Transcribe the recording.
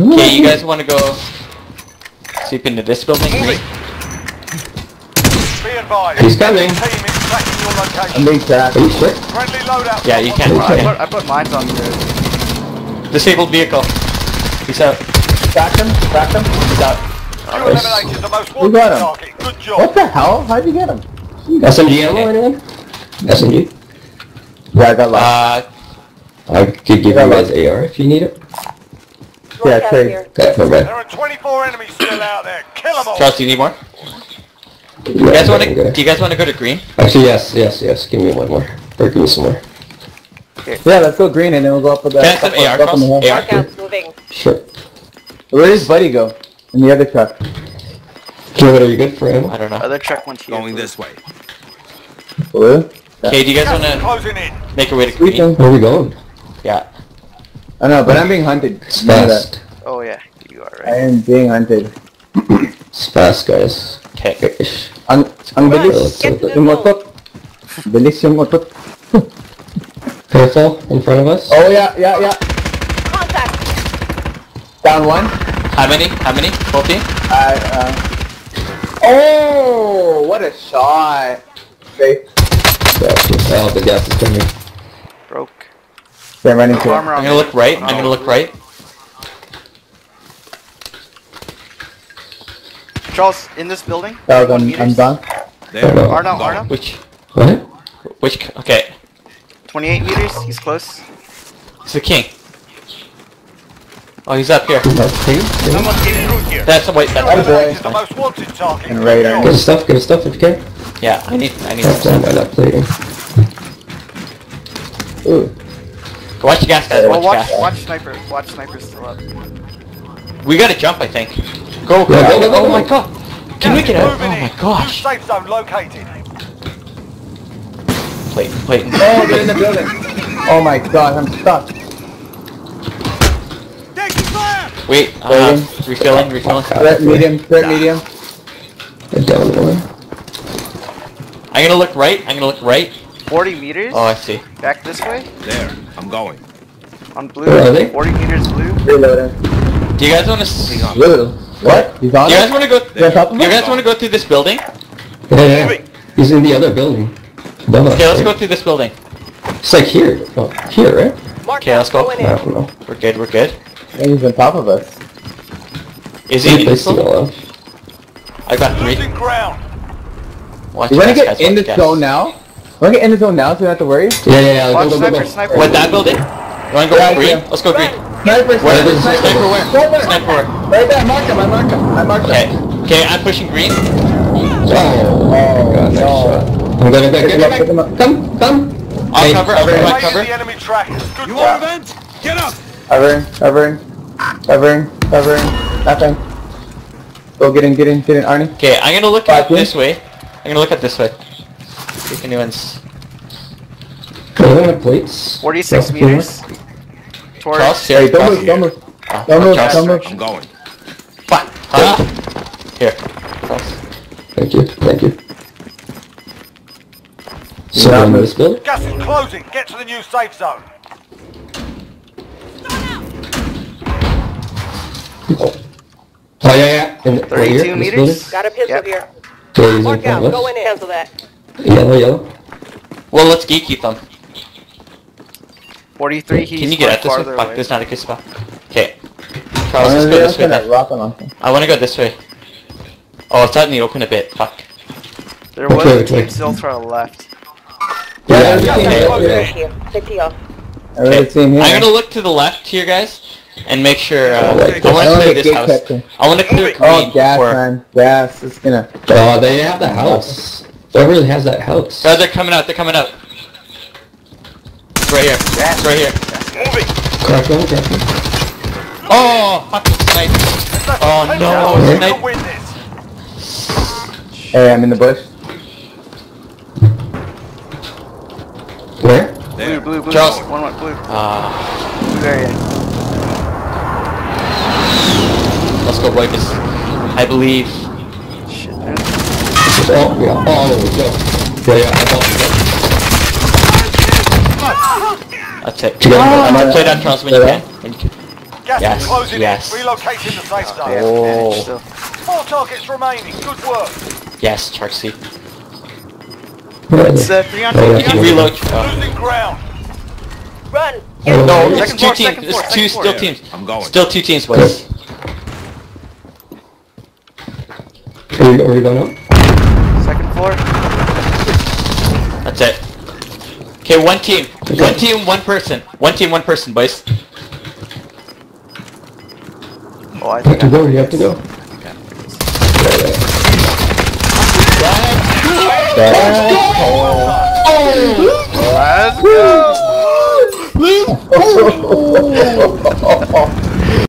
Okay, you guys want to go sleep into this building? Great. Be advised. He's coming. Team is tracking your I'm location. being tracked. Are you sick? Friendly loadout. Yeah, you can. Okay. You I put, I put mines on the Disabled vehicle. He's out. Tracked him. Tracked him. Peace out. You eliminated the most Who wanted got him? target. Good What the hell? How'd you get him? SMG ammo, anyone? SMG? Yeah, I got lost. Uh, I could give you guys AR if you need it. Yeah, trade. Okay, my bad. There are 24 enemies still out there. Kill them all. Charles, do you need more? Do you guys want to? Do you guys want to go to green? Actually, yes, yes, yes. Give me one more. Or give me some more. Yeah, let's go green and then we'll go up with the. Can I have some up- AR, up the Charles? AR. Markouts moving. Sure. Where does Buddy go? In the other truck. Kevin, are you good for ammo? I don't know. other truck went here. Going this way. Blue? Okay, do you guys want Gas is to closing make your way to green? Sleeping. Where are we going? Yeah. I know, but I'm being hunted. It's that. fast. Oh yeah, you are right. I am being hunted. It's fast, guys. Okay. Ish. Ang, ang Let's bilis. do it. Yung utot. Bilis yung utot. Careful in front of us. Oh yeah, yeah, yeah. Contact. Down one. How many? How many? Full team? I, uh... Oh, what a shot. Okay. Oh, the gas is coming. Broke. Okay, I'm running to it. I'm gonna look right. I'm gonna look right. Charles, in this building. Uh, that was 21 I'm, meters. I'm done. There. Arno, Arno, Arno. Which? What? Which? Okay. 28 meters. He's close. It's the king. Oh, he's up here. Okay. Someone's getting through here. That's a wait. That's boy. the most wanted target. And Good radar. job. Get his stuff, get his stuff if you can. yeah. I need. I need. That's Some why not plating. Ooh. Watch the gas, guys. Well, Watch, watch, gas. watch sniper. Watch sniper still up. We gotta jump. I think. Go. Go. Yeah, go, go, go, oh my god. Can we get is out? Oh in. my gosh. New safe zone located. Plate. Plate. Oh, they're in the building. Oh my god, I'm stuck. Taking fire. Wait. Uh, refilling. Refilling. Threat medium, threat medium. I down one. I'm gonna look right. I'm gonna look right. 40 meters. Oh, I see. Back this way. There. I'm going. On blue. Where are they? 40 meters blue. Reloading. Do you guys want to? Do Blue. What? He's on you guys want to go? You're on top of You him? guys want to go through this building? Yeah, yeah. He's in the other building. Above Okay, let's right? go through this building. It's like here. Oh, here, right? Okay, let's go. Going I don't know. We're good. We're good. Yeah, he's on top of us. Is He he it neutral? all. I got three. Losing ground. Watch You wanna get in the watch zone now? You wanna get in the zone now so you don't have to worry? Yeah, yeah, yeah. Watch Go, go, go, go. Sniper. What that building? You wanna go Yeah, green? yeah. Let's go green. Sniper, Where? sniper, Sniper sniper. where? Sniper. Sniper where? Right there, mark him, I mark him. I marked him. Okay. Okay, I'm pushing green. Oh, my god, nice no. shot. I'm going back. Pick him up, pick him up. Come, come. I'll Hey, cover. I'll cover. provide Evading cover. the enemy trackers. Good You work. want event? Get up. Covering, covering, covering, covering. Nothing. Go get in, get in, get in, Arnie. Okay, I'm gonna look Five at green. this way. I'm gonna look at this way. See if anyone's. Are there any plates? 46 No, meters. Towards. Charles, Hey, here. don't Charles. move, don't move. Ah, Don't move, don't move. I'm going. Fuck. Ah. Here. Charles. Thank you, thank you. So, in but- this building? Gas is closing. Get to the new safe zone. Oh, yeah, yeah. In, right here, meters. Got a pistol Yep. here. Okay, Mark out. of Go us. in. Cancel that. Yellow, yellow. Well, let's geeky them. 43. He's Can you get much at this one? farther Fuck, away. this is not a good spot. Okay. Charles, let's go this way then. Rock him on him. I wanna go this way. Oh, it's out in the open a bit. Fuck. There was Okay, a team okay. still to our left. Yeah, Yeah, there's a yeah, team okay. here, Close yeah. here. Take T off. I really Okay. see here. I'm gonna look to the left here, guys, and make sure. Uh, like I want to clear get this house. captain. I want to clear Oh, gas, before. man. Gas. It's gonna... Oh, they have the house. Whoever really has that house. Guys, they're coming out. They're coming out. It's right here. It's right here. Moving. Crack one, crack one. Oh, fucking snipe. Oh, Ten no, seconds snipe. Hey, I'm in the bush. Where? Blue, There. blue, blue. Charles. One went blue. Ah, Blue area. let's go, boys. I believe. Shit, man. Oh, yeah. Oh, there we go. Yeah, yeah, I thought That's it. You got it. I'm gonna play that Charles when you Yeah. can. When you can. Gas Yes, is closing yes. in. Relocating the safe zone. Yeah, Oh. advantage still. Four targets remaining. Good work. Yes, Charksy. It's uh, three on Oh, three, yeah. three on Reload. Oh. Losing ground. Run. Oh, No, yeah. it's Second two floor, teams. second It's floor, two second still floor. teams. I'm going. Still two teams, boys. Are we, are we going up? Second floor. That's it. Okay, one team. One team, one person. One team, one person, boys. Oh, I You have to I go, you have to go. Let's go. Let's go!